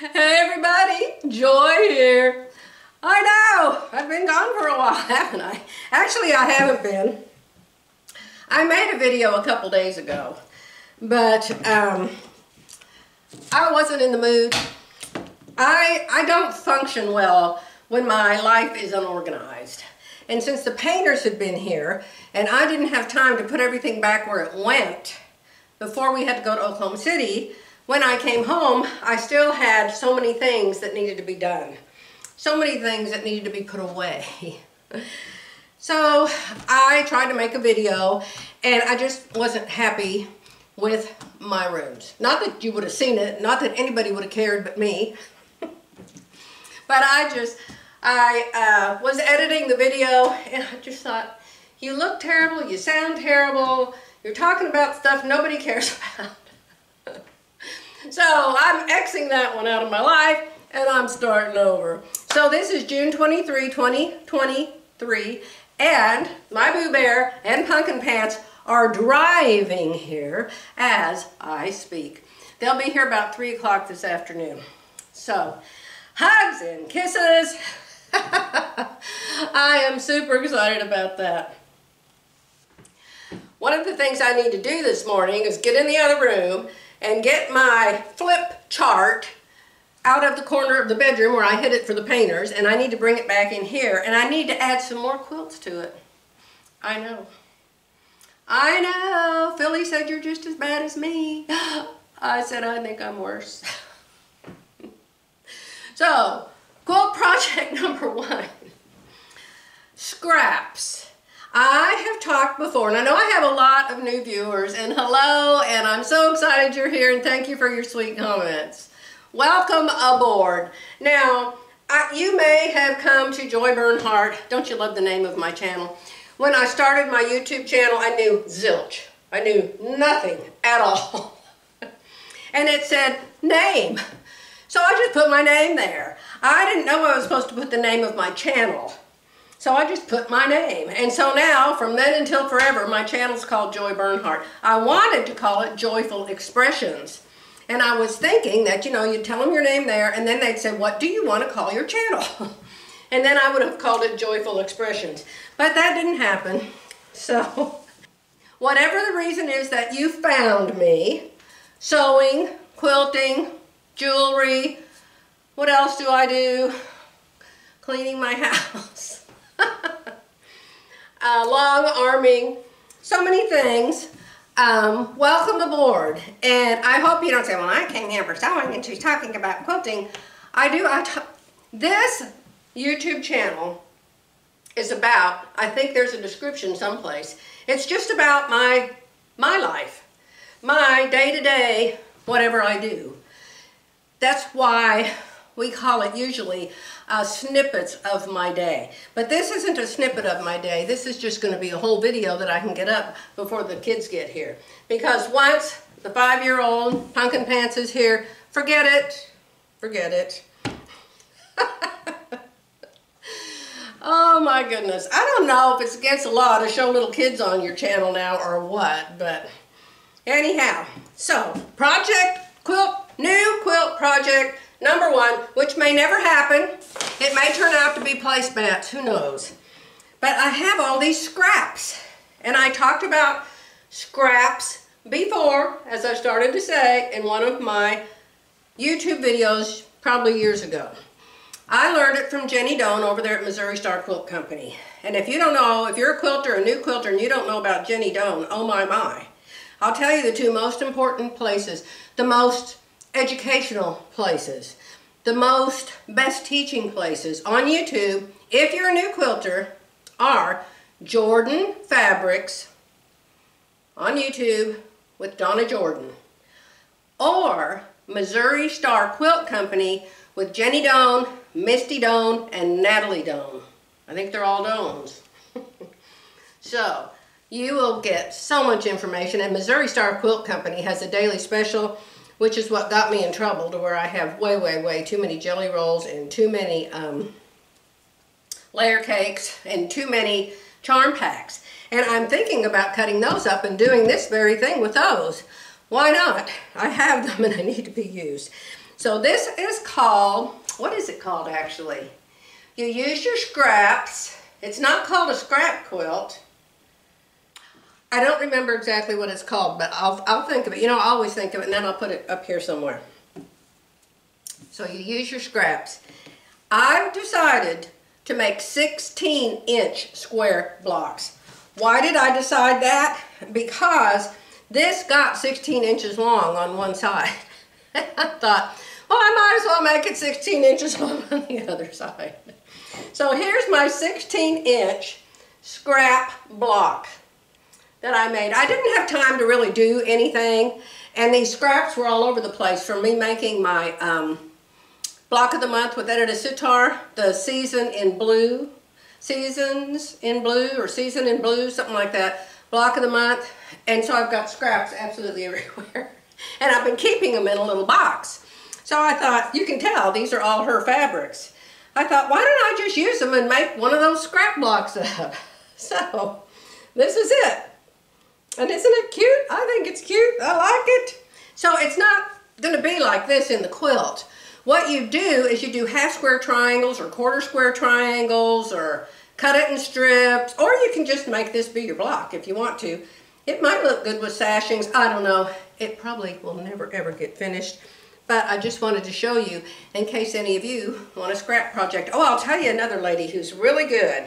Hey everybody, Joy here. I know, I've been gone for a while, haven't I? Actually, I haven't been. I made a video a couple days ago, but um, I wasn't in the mood. I, I don't function well when my life is unorganized. And since the painters had been here, and I didn't have time to put everything back where it went before we had to go to Oklahoma City, when I came home, I still had so many things that needed to be done. So many things that needed to be put away. so I tried to make a video and I just wasn't happy with my rooms. Not that you would have seen it, not that anybody would have cared but me. but I just, I uh, was editing the video and I just thought, you look terrible, you sound terrible, you're talking about stuff nobody cares about. So I'm Xing that one out of my life and I'm starting over. So this is June 23, 2023 and my Boo Bear and Pumpkin Pants are driving here as I speak. They'll be here about 3 o'clock this afternoon. So, hugs and kisses. I am super excited about that. One of the things I need to do this morning is get in the other room and get my flip chart out of the corner of the bedroom where I hid it for the painters and I need to bring it back in here and I need to add some more quilts to it. I know. I know. Philly said you're just as bad as me. I said I think I'm worse. so, quilt project number one. Scraps. I have talked before, and I know I have a lot of new viewers, and hello, and I'm so excited you're here, and thank you for your sweet comments. Welcome aboard. Now, I, you may have come to Joy Bernhardt. Don't you love the name of my channel? When I started my YouTube channel, I knew zilch. I knew nothing at all. and it said name. So I just put my name there. I didn't know I was supposed to put the name of my channel. So I just put my name. And so now, from then until forever, my channel's called Joy Bernhardt. I wanted to call it Joyful Expressions. And I was thinking that, you know, you'd tell them your name there, and then they'd say, what do you want to call your channel? and then I would have called it Joyful Expressions. But that didn't happen. So, whatever the reason is that you found me, sewing, quilting, jewelry, what else do I do? Cleaning my house long arming, so many things. Um, welcome aboard. And I hope you don't say, well, I came here for sewing and she's talking about quilting. I do. I this YouTube channel is about, I think there's a description someplace. It's just about my, my life, my day-to-day, -day, whatever I do. That's why we call it usually uh, snippets of my day. But this isn't a snippet of my day. This is just going to be a whole video that I can get up before the kids get here. Because once the five-year-old Pumpkin Pants is here, forget it. Forget it. oh my goodness. I don't know if it's against the law to show little kids on your channel now or what, but anyhow. So, project quilt, new quilt project Number one, which may never happen. It may turn out to be placemats, who knows. But I have all these scraps. And I talked about scraps before, as I started to say, in one of my YouTube videos probably years ago. I learned it from Jenny Doan over there at Missouri Star Quilt Company. And if you don't know, if you're a quilter, a new quilter, and you don't know about Jenny Doan, oh my my. I'll tell you the two most important places, the most educational places, the most best teaching places on YouTube, if you're a new quilter, are Jordan Fabrics on YouTube with Donna Jordan, or Missouri Star Quilt Company with Jenny Doan, Misty Doan, and Natalie Doan. I think they're all Doans. so, you will get so much information, and Missouri Star Quilt Company has a daily special which is what got me in trouble to where I have way, way, way too many jelly rolls and too many um, layer cakes and too many charm packs. And I'm thinking about cutting those up and doing this very thing with those. Why not? I have them and I need to be used. So this is called, what is it called actually? You use your scraps. It's not called a scrap quilt. I don't remember exactly what it's called, but I'll, I'll think of it. You know, I always think of it, and then I'll put it up here somewhere. So you use your scraps. I've decided to make 16 inch square blocks. Why did I decide that? Because this got 16 inches long on one side. I thought, well, I might as well make it 16 inches long on the other side. So here's my 16 inch scrap block that I made. I didn't have time to really do anything and these scraps were all over the place from me making my um, block of the month with Edyta Sitar, the season in blue, seasons in blue or season in blue, something like that, block of the month. And so I've got scraps absolutely everywhere. and I've been keeping them in a little box. So I thought, you can tell, these are all her fabrics. I thought, why don't I just use them and make one of those scrap blocks up? So, this is it. And isn't it cute? I think it's cute. I like it. So it's not going to be like this in the quilt. What you do is you do half square triangles or quarter square triangles or cut it in strips or you can just make this be your block if you want to. It might look good with sashings. I don't know. It probably will never ever get finished. But I just wanted to show you in case any of you want a scrap project. Oh, I'll tell you another lady who's really good.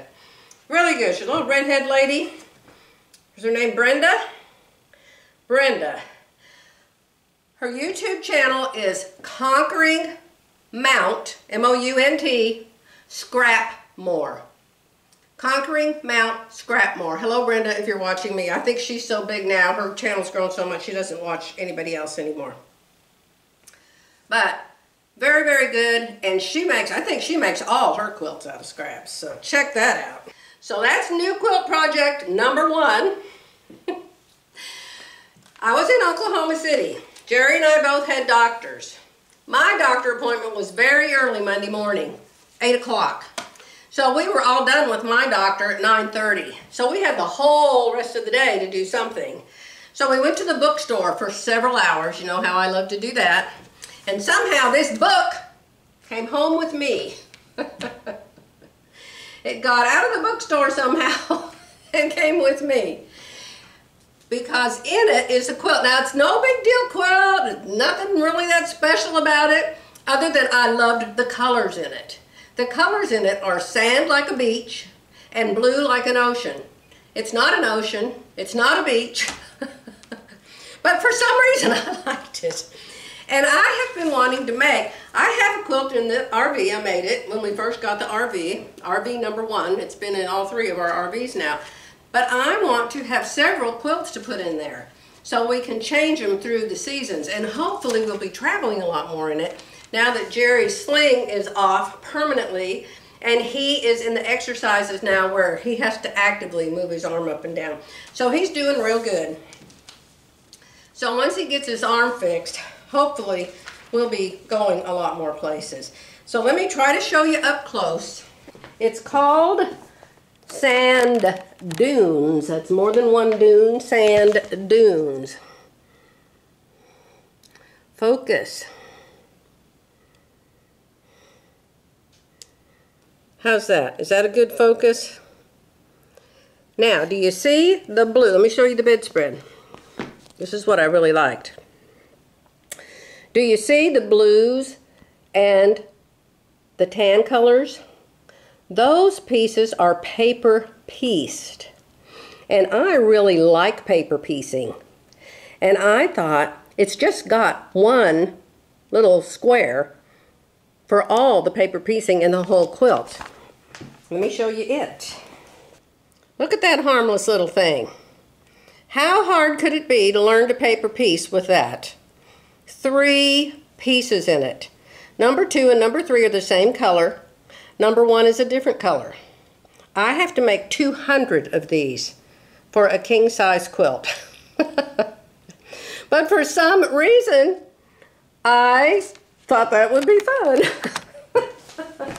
Really good. She's a little redhead lady. Is her name Brenda? Brenda. Her YouTube channel is Conquering Mount, M-O-U-N-T, Scrap More. Conquering Mount Scrapmore. Hello, Brenda, if you're watching me. I think she's so big now. Her channel's grown so much she doesn't watch anybody else anymore. But very, very good. And she makes, I think she makes all her quilts out of scraps. So check that out. So that's new quilt project number one. I was in Oklahoma City. Jerry and I both had doctors. My doctor appointment was very early Monday morning, 8 o'clock. So we were all done with my doctor at 9.30. So we had the whole rest of the day to do something. So we went to the bookstore for several hours. You know how I love to do that. And somehow this book came home with me. it got out of the bookstore somehow and came with me because in it is a quilt. Now it's no big deal quilt, nothing really that special about it other than I loved the colors in it. The colors in it are sand like a beach and blue like an ocean. It's not an ocean, it's not a beach, but for some reason I liked it. And I have been wanting to make, I have a quilt in the RV, I made it when we first got the RV, RV number one, it's been in all three of our RVs now. But I want to have several quilts to put in there so we can change them through the seasons. And hopefully we'll be traveling a lot more in it now that Jerry's sling is off permanently and he is in the exercises now where he has to actively move his arm up and down. So he's doing real good. So once he gets his arm fixed, hopefully we'll be going a lot more places. So let me try to show you up close. It's called sand dunes. That's more than one dune, sand dunes. Focus. How's that? Is that a good focus? Now, do you see the blue? Let me show you the bedspread. This is what I really liked. Do you see the blues and the tan colors? Those pieces are paper pieced. And I really like paper piecing. And I thought it's just got one little square for all the paper piecing in the whole quilt. Let me show you it. Look at that harmless little thing. How hard could it be to learn to paper piece with that? Three pieces in it. Number two and number three are the same color. Number one is a different color. I have to make 200 of these for a king size quilt. but for some reason, I thought that would be fun.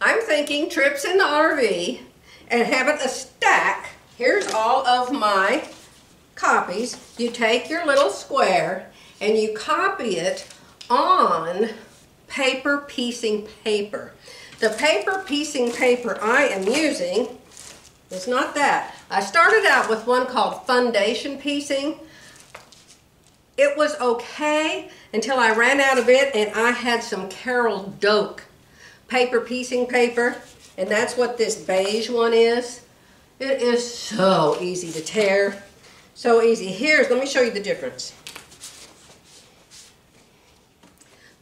I'm thinking trips in the RV and having a stack. Here's all of my copies. You take your little square and you copy it on paper piecing paper. The paper piecing paper I am using is not that. I started out with one called Foundation Piecing. It was okay until I ran out of it and I had some Carol Doak paper piecing paper and that's what this beige one is. It is so easy to tear. So easy. Here's, let me show you the difference.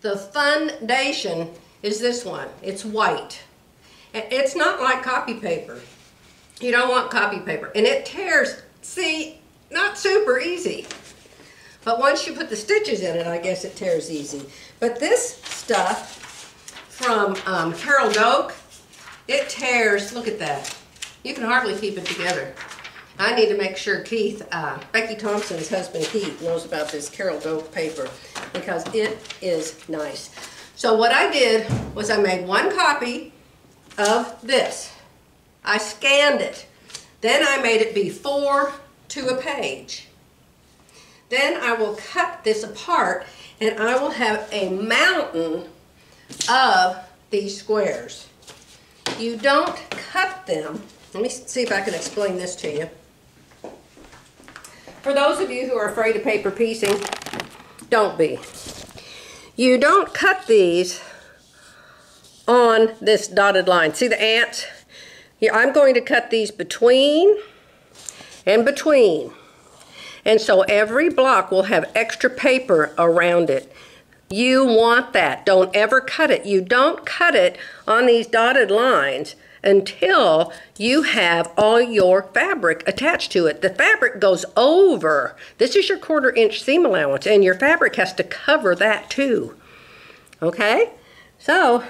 The foundation is this one. It's white. It's not like copy paper. You don't want copy paper. And it tears, see, not super easy. But once you put the stitches in it, I guess it tears easy. But this stuff from um, Carol Doak, it tears, look at that. You can hardly keep it together. I need to make sure Keith, uh, Becky Thompson's husband Keith, knows about this Carol Doak paper because it is nice. So what I did was I made one copy of this. I scanned it. Then I made it be four to a page. Then I will cut this apart and I will have a mountain of these squares. You don't cut them. Let me see if I can explain this to you. For those of you who are afraid of paper piecing, don't be. You don't cut these on this dotted line. See the ants? Here, I'm going to cut these between and between. And so every block will have extra paper around it. You want that. Don't ever cut it. You don't cut it on these dotted lines until you have all your fabric attached to it. The fabric goes over. This is your quarter inch seam allowance and your fabric has to cover that too. Okay? So,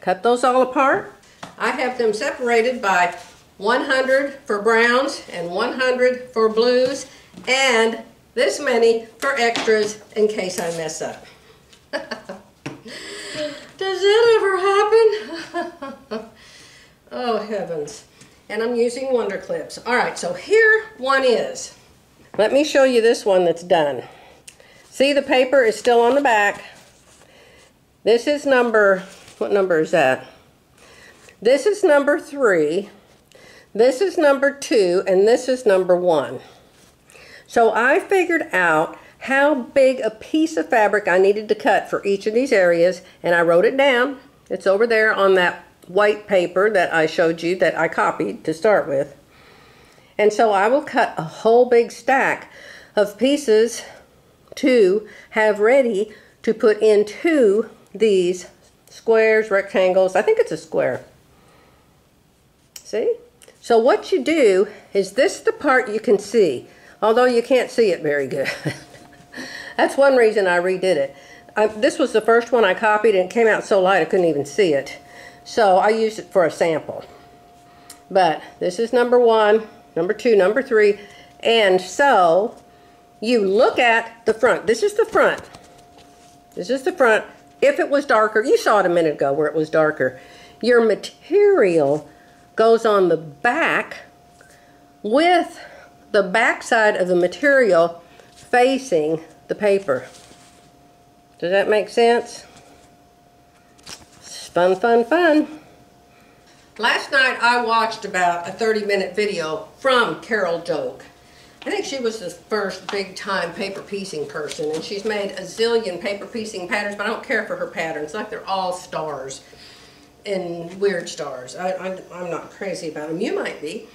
cut those all apart. I have them separated by 100 for browns and 100 for blues and this many for extras in case I mess up. Does that ever happen? oh heavens. And I'm using Wonder Clips. All right, so here one is. Let me show you this one that's done. See the paper is still on the back. This is number, what number is that? This is number three. This is number two, and this is number one. So I figured out how big a piece of fabric I needed to cut for each of these areas, and I wrote it down. It's over there on that white paper that I showed you that I copied to start with. And so I will cut a whole big stack of pieces to have ready to put into these squares, rectangles. I think it's a square. See? So what you do is this the part you can see, although you can't see it very good. That's one reason I redid it. I, this was the first one I copied and it came out so light I couldn't even see it. So I used it for a sample. But this is number one, number two, number three. And so you look at the front. This is the front. This is the front. If it was darker, you saw it a minute ago where it was darker. Your material goes on the back with the back side of the material facing the paper. Does that make sense? Fun, fun, fun. Last night I watched about a 30 minute video from Carol Doak. I think she was the first big time paper piecing person and she's made a zillion paper piecing patterns but I don't care for her patterns like they're all stars and weird stars. I, I'm, I'm not crazy about them. You might be.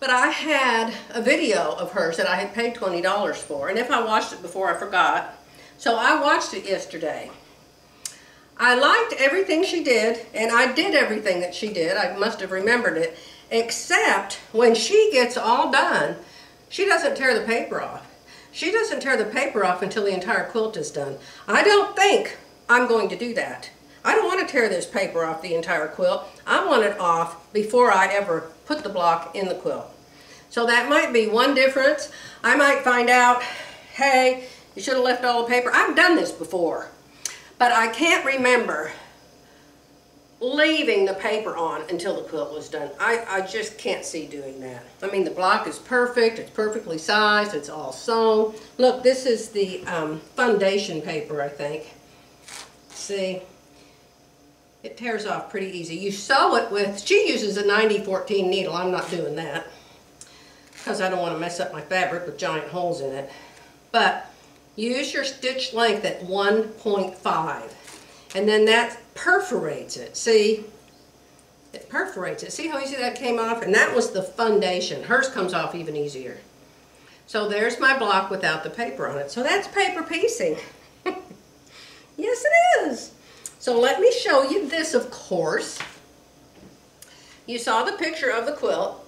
But I had a video of hers that I had paid $20 for. And if I watched it before, I forgot. So I watched it yesterday. I liked everything she did, and I did everything that she did. I must have remembered it. Except when she gets all done, she doesn't tear the paper off. She doesn't tear the paper off until the entire quilt is done. I don't think I'm going to do that. I don't want to tear this paper off the entire quilt. I want it off before I ever put the block in the quilt. So that might be one difference. I might find out, hey, you should have left all the paper. I've done this before, but I can't remember leaving the paper on until the quilt was done. I, I just can't see doing that. I mean, the block is perfect. It's perfectly sized. It's all sewn. Look, this is the um, foundation paper, I think. See? It tears off pretty easy. You sew it with, she uses a 9014 needle. I'm not doing that because I don't want to mess up my fabric with giant holes in it. But use your stitch length at 1.5 and then that perforates it. See? It perforates it. See how easy that came off? And that was the foundation. Hers comes off even easier. So there's my block without the paper on it. So that's paper piecing. yes, it is. So let me show you this, of course. You saw the picture of the quilt.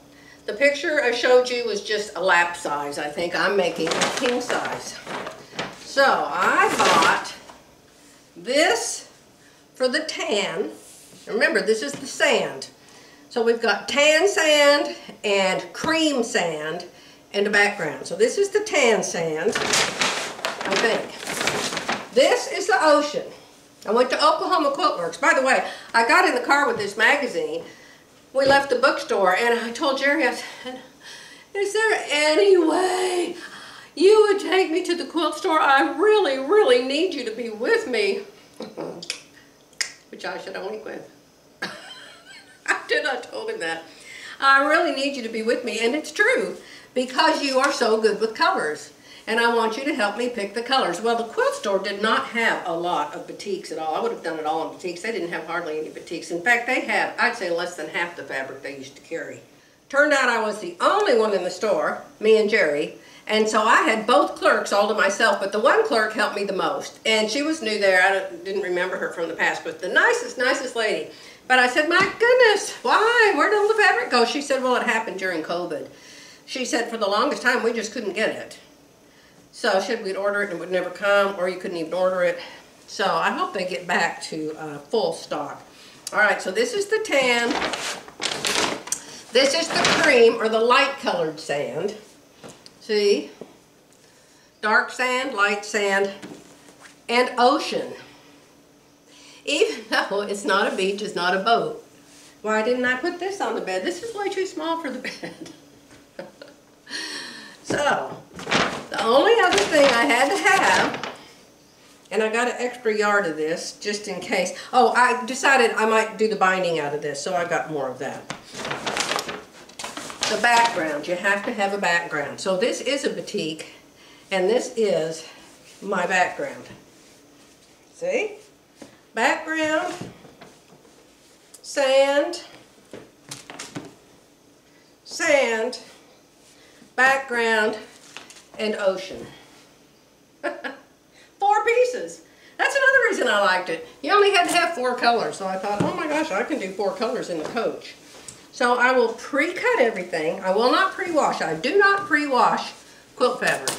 The picture I showed you was just a lap size. I think I'm making a king size. So I bought this for the tan. Remember, this is the sand. So we've got tan sand and cream sand and a background. So this is the tan sand, I think. This is the ocean. I went to Oklahoma Quilt Works. By the way, I got in the car with this magazine. We left the bookstore and I told Jerry, I said, is there any way you would take me to the quilt store? I really, really need you to be with me. Which I should only with. I did, I told him that. I really need you to be with me, and it's true, because you are so good with colors and I want you to help me pick the colors. Well, the quilt store did not have a lot of batiks at all. I would have done it all in batiks. They didn't have hardly any batiks. In fact, they had, I'd say, less than half the fabric they used to carry. Turned out I was the only one in the store, me and Jerry, and so I had both clerks all to myself, but the one clerk helped me the most. And she was new there. I didn't remember her from the past, but the nicest, nicest lady. But I said, my goodness, why? Where did all the fabric go? She said, well, it happened during COVID. She said, for the longest time, we just couldn't get it. So should we'd order it and it would never come, or you couldn't even order it. So I hope they get back to uh, full stock. All right, so this is the tan. This is the cream, or the light colored sand. See? Dark sand, light sand, and ocean. Even though it's not a beach, it's not a boat. Why didn't I put this on the bed? This is way too small for the bed. so, the only other thing I had to have, and I got an extra yard of this just in case. Oh, I decided I might do the binding out of this, so I got more of that. The background, you have to have a background. So this is a batik, and this is my background. See? Background, sand, sand, background, and ocean. four pieces. That's another reason I liked it. You only had to have four colors, so I thought, oh my gosh, I can do four colors in the coach. So I will pre-cut everything. I will not pre-wash. I do not pre-wash quilt fabric.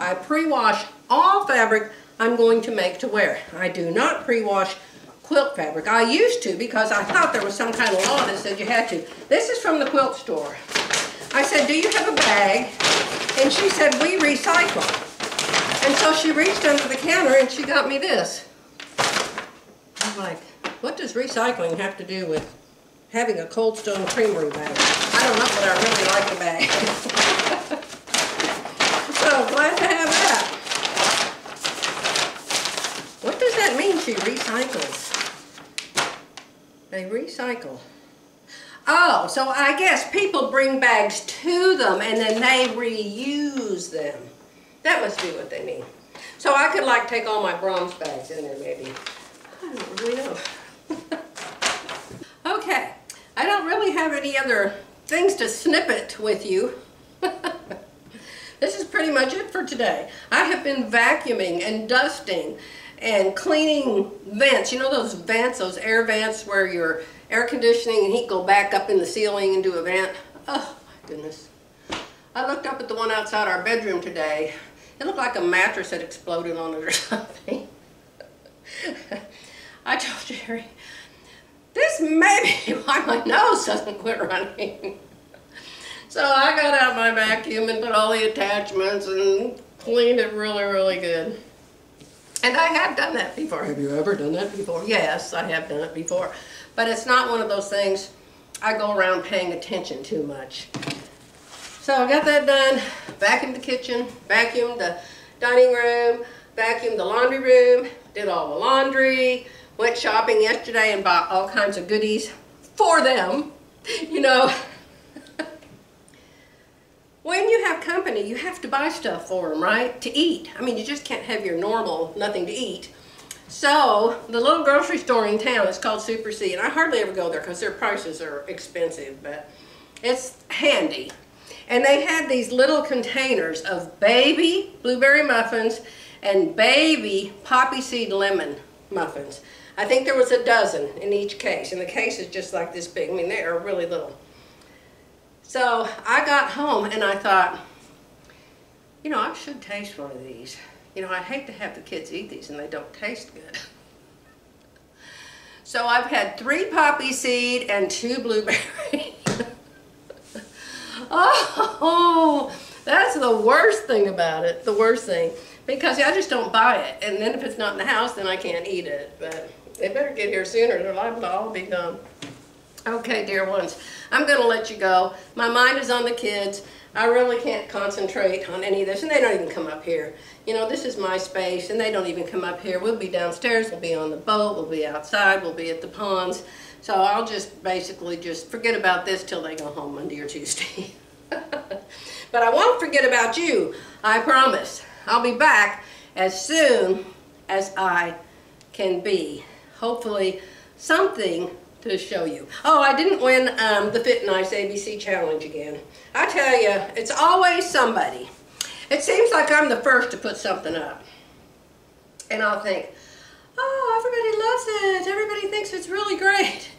I pre-wash all fabric I'm going to make to wear. I do not pre-wash quilt fabric. I used to because I thought there was some kind of law that said you had to. This is from the quilt store. I said, do you have a bag? And she said, we recycle. And so she reached under the counter and she got me this. I'm like, what does recycling have to do with having a Cold Stone Creamery bag? I don't know, but I really like the bag. so glad to have that. What does that mean she recycles? They recycle. Oh, so I guess people bring bags to them and then they reuse them. That must be what they mean. So I could like take all my bronze bags in there maybe. I don't really know. I don't really have any other things to snippet with you. this is pretty much it for today. I have been vacuuming and dusting and cleaning vents. You know those vents, those air vents where you're air conditioning and heat go back up in the ceiling and do a vent. Oh, my goodness. I looked up at the one outside our bedroom today. It looked like a mattress had exploded on it or something. I told Jerry, this may be why my nose doesn't quit running. so I got out my vacuum and put all the attachments and cleaned it really, really good. And I have done that before. Have you ever done that before? Yes, I have done it before. But it's not one of those things I go around paying attention too much. So I got that done, vacuumed the kitchen, vacuumed the dining room, vacuumed the laundry room, did all the laundry, went shopping yesterday and bought all kinds of goodies for them. You know, when you have company, you have to buy stuff for them, right? To eat. I mean, you just can't have your normal nothing to eat. So, the little grocery store in town is called Super C, and I hardly ever go there because their prices are expensive, but it's handy. And they had these little containers of baby blueberry muffins and baby poppy seed lemon muffins. I think there was a dozen in each case, and the case is just like this big. I mean, they are really little. So I got home and I thought, you know, I should taste one of these. You know, I hate to have the kids eat these and they don't taste good. So I've had three poppy seed and two blueberry. oh, that's the worst thing about it, the worst thing. Because I just don't buy it. And then if it's not in the house, then I can't eat it. But they better get here sooner. They're liable to all be gone. Okay, dear ones, I'm going to let you go. My mind is on the kids. I really can't concentrate on any of this, and they don't even come up here. You know, this is my space, and they don't even come up here. We'll be downstairs, we'll be on the boat, we'll be outside, we'll be at the ponds. So I'll just basically just forget about this till they go home Monday or Tuesday. but I won't forget about you, I promise. I'll be back as soon as I can be. Hopefully something to show you. Oh, I didn't win um, the Fit Nice ABC Challenge again. I tell you, it's always somebody. It seems like I'm the first to put something up. And I'll think, oh, everybody loves it. Everybody thinks it's really great.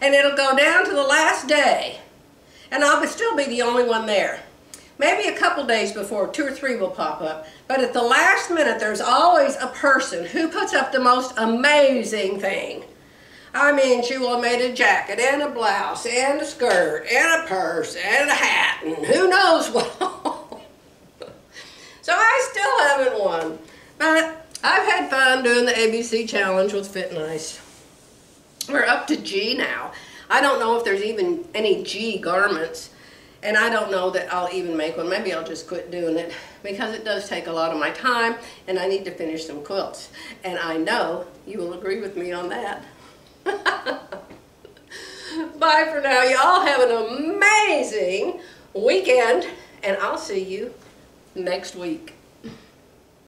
And it'll go down to the last day. And I'll still be the only one there. Maybe a couple days before, two or three will pop up. But at the last minute, there's always a person who puts up the most amazing thing. I mean, she will have made a jacket and a blouse and a skirt and a purse and a hat and who knows what. so I still haven't won. But I've had fun doing the ABC challenge with Fit Nice. We're up to G now. I don't know if there's even any G garments. And I don't know that I'll even make one. Maybe I'll just quit doing it because it does take a lot of my time and I need to finish some quilts. And I know you will agree with me on that. Bye for now. Y'all have an amazing weekend, and I'll see you next week.